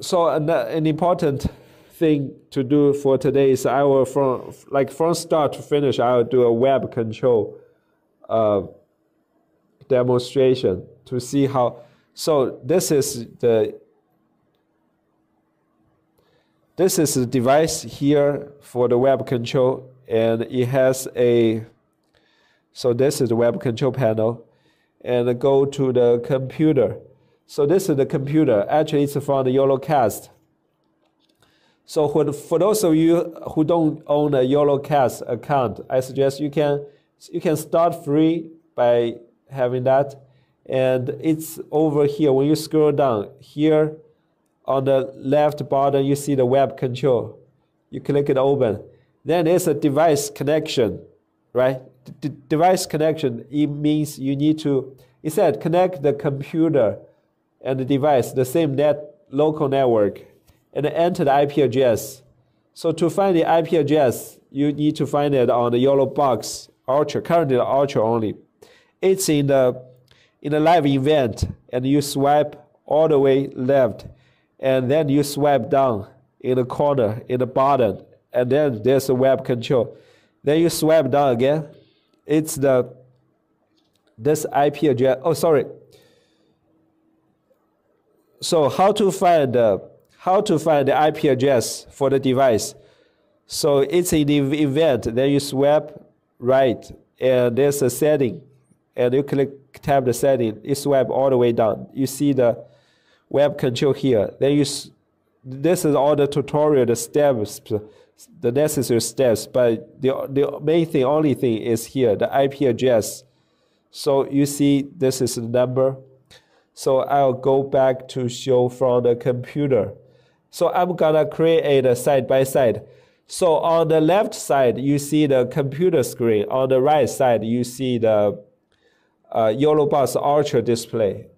so an, an important thing to do for today is I will from like from start to finish I will do a web control uh, demonstration to see how. So this is the this is the device here for the web control, and it has a. So this is the web control panel, and go to the computer. So this is the computer. Actually, it's from the YOLOcast. So for, those of you who don't own a YOLOcast account, I suggest you can you can start free by having that, and it's over here. When you scroll down here, on the left bottom, you see the web control. You click it open. Then there's a device connection, right? D device connection, it means you need to, it said connect the computer and the device, the same net local network, and enter the IP address. So to find the IP address, you need to find it on the YoloBox Ultra, currently the Ultra only. It's in the in the live event, and you swipe all the way left and then you swipe down in the corner in the bottom and then there's a web control then you swipe down again it's the this ip address oh sorry so how to find the how to find the ip address for the device so it's the event then you swipe right and there's a setting and you click tap the setting you swipe all the way down you see the web control here. Then you, this is all the tutorial, the steps, the necessary steps. But the, the main thing, only thing is here, the IP address. So you see this is the number. So I'll go back to show from the computer. So I'm gonna create a side by side. So on the left side, you see the computer screen. On the right side, you see the uh, YoloBox Ultra display.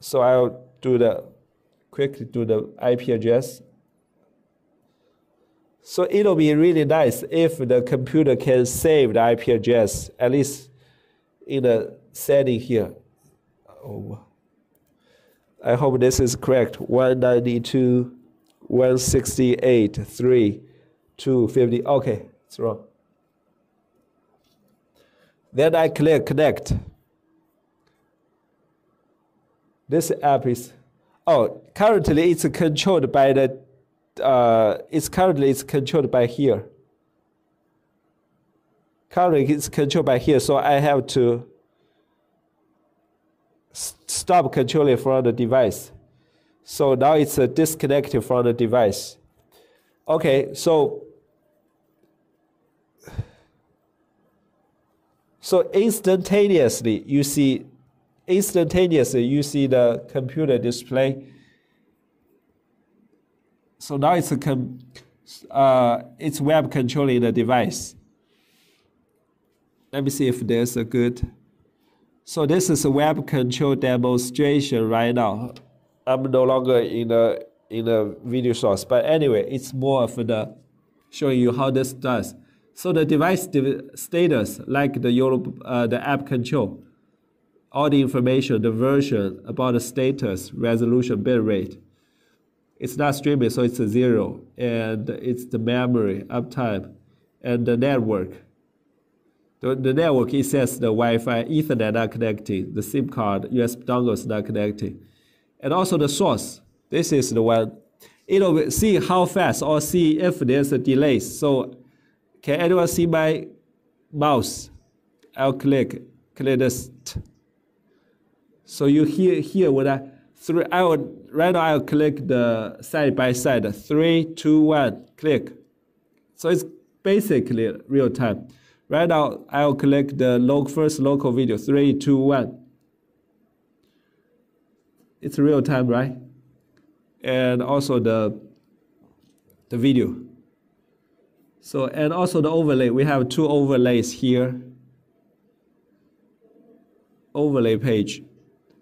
So I'll do the quickly do the IP address. So it'll be really nice if the computer can save the IP address, at least in the setting here. Oh. I hope this is correct. 192, 168, 3, 250. Okay, it's wrong. Then I click connect. This app is, oh, currently it's controlled by the, uh, it's currently it's controlled by here. Currently it's controlled by here, so I have to stop controlling from the device. So now it's uh, disconnected from the device. Okay, so so instantaneously you see instantaneously you see the computer display. So now it's a com uh, it's web controlling the device. Let me see if there's a good. So this is a web control demonstration right now. I'm no longer in the in the video source, but anyway, it's more of the showing you how this does. So the device status, like the Europe, uh, the app control, all the information, the version about the status, resolution, bit rate. It's not streaming, so it's a zero. And it's the memory, uptime, and the network. The, the network, it says the Wi-Fi, Ethernet not connecting, the SIM card, USB dongle is not connecting. And also the source. This is the one. It'll see how fast or see if there's a delay. So can anyone see my mouse? I'll click, click this. So you hear here when I three I will right now I'll click the side by side three two one click. So it's basically real time. Right now I'll click the log first local video three two one. It's real time, right? And also the the video. So and also the overlay. We have two overlays here. Overlay page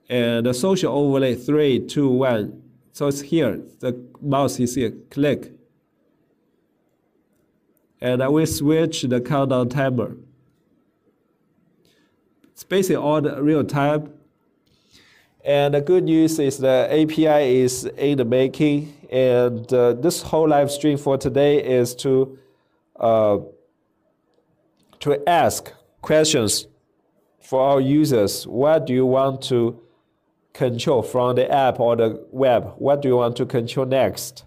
and the social overlay three, two, one. So it's here. The mouse is here. Click. And I will switch the countdown timer. It's basically all the real time. And the good news is the API is in the making, and uh, this whole live stream for today is to uh, to ask questions for our users. What do you want to control from the app or the web? What do you want to control next?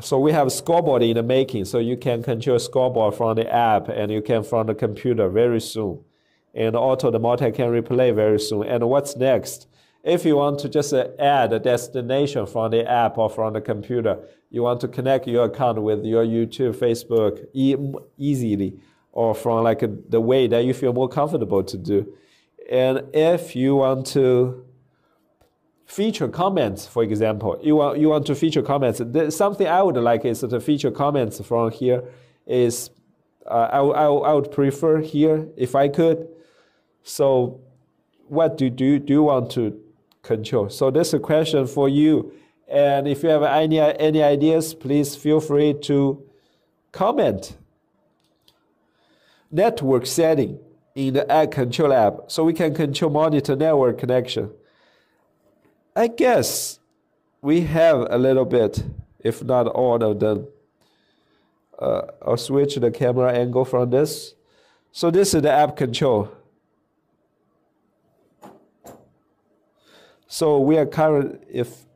So we have scoreboard in the making, so you can control scoreboard from the app and you can from the computer very soon and also the multi can replay very soon. And what's next? If you want to just uh, add a destination from the app or from the computer, you want to connect your account with your YouTube, Facebook e easily, or from like a, the way that you feel more comfortable to do. And if you want to feature comments, for example, you want you want to feature comments. Something I would like is to feature comments from here. Is uh, I, I, I would prefer here if I could so what do, do, do you want to control? So this is a question for you. And if you have any, any ideas, please feel free to comment. Network setting in the App Control app so we can control monitor network connection. I guess we have a little bit, if not all of them. Uh, I'll switch the camera angle from this. So this is the app control. So we are current if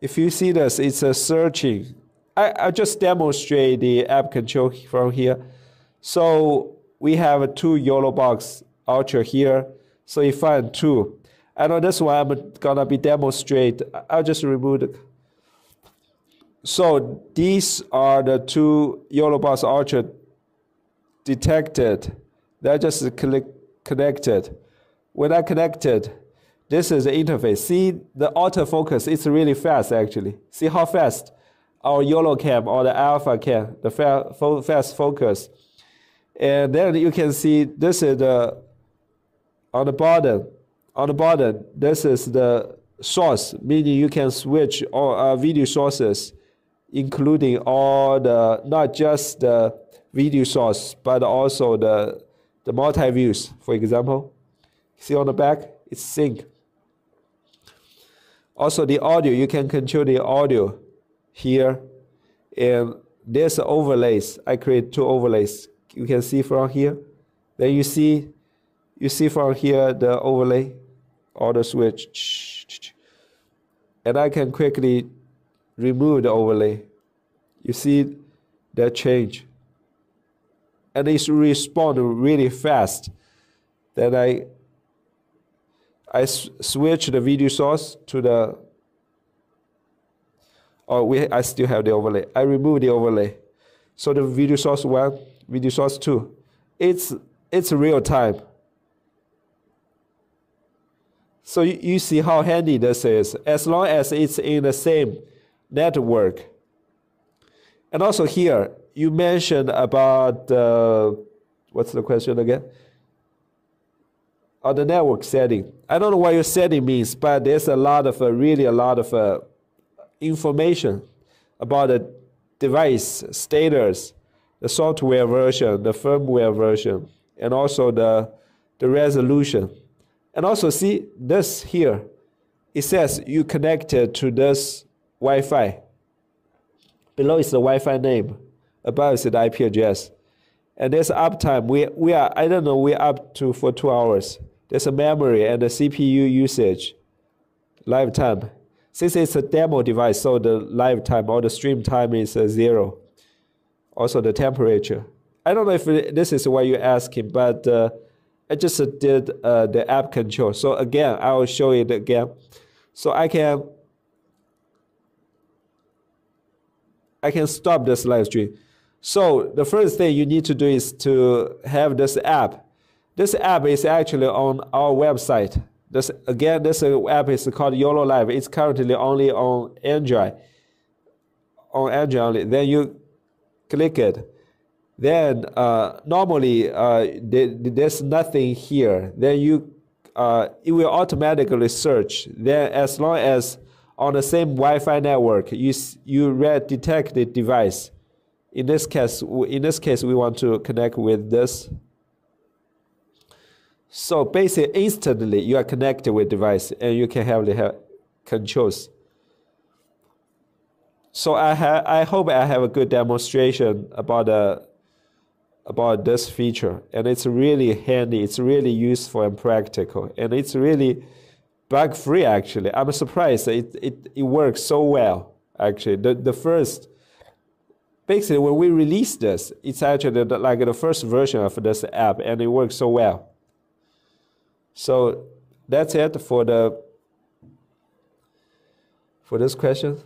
if you see this, it's a searching. I, I'll just demonstrate the app control from here. So we have a two YoloBox Ultra here. So you find two. I know this one I'm gonna be demonstrate. I'll just remove the so these are the two YoloBox Ultra detected. They're just click connected. When I connected, this is the interface. See the autofocus, it's really fast actually. See how fast our YOLO cam or the AlphaCam, the fast focus. And then you can see this is the, on the bottom, on the bottom, this is the source, meaning you can switch all uh, video sources, including all the, not just the video source, but also the, the multi-views, for example. See on the back, it's sync. Also the audio, you can control the audio here. And there's overlays. I create two overlays. You can see from here. Then you see, you see from here the overlay, auto switch. And I can quickly remove the overlay. You see that change. And it respond really fast. Then I I switch the video source to the, oh, we, I still have the overlay. I remove the overlay. So the video source one, video source two, it's, it's real time. So you, see how handy this is, as long as it's in the same network. And also here, you mentioned about, uh, what's the question again? on the network setting. I don't know what your setting means, but there's a lot of uh, really a lot of uh, information about the device status, the software version, the firmware version, and also the the resolution. And also see this here. It says you connected to this Wi-Fi. Below is the Wi-Fi name. Above is the IP address. And there's uptime. We we are I don't know we're up to for two hours. There's a memory and a CPU usage, lifetime. Since it's a demo device, so the lifetime or the stream time is uh, zero. Also the temperature. I don't know if this is what you're asking, but uh, I just did uh, the app control. So again, I will show it again. So I can I can stop this live stream. So the first thing you need to do is to have this app this app is actually on our website. This again, this app is called YoloLiv. It's currently only on Android. On Android only. Then you click it. Then uh, normally uh, there's nothing here. Then you uh, it will automatically search. Then as long as on the same Wi-Fi network, you you read detect the device. In this case, in this case, we want to connect with this So basically, instantly you are connected with device and you can have the controls. So I have, I hope I have a good demonstration about the about this feature, and it's really handy. It's really useful and practical, and it's really bug free. Actually, I'm surprised it it, it works so well. Actually, the the first basically when we release this, it's actually the, like the first version of this app, and it works so well. So that's it for the for this question.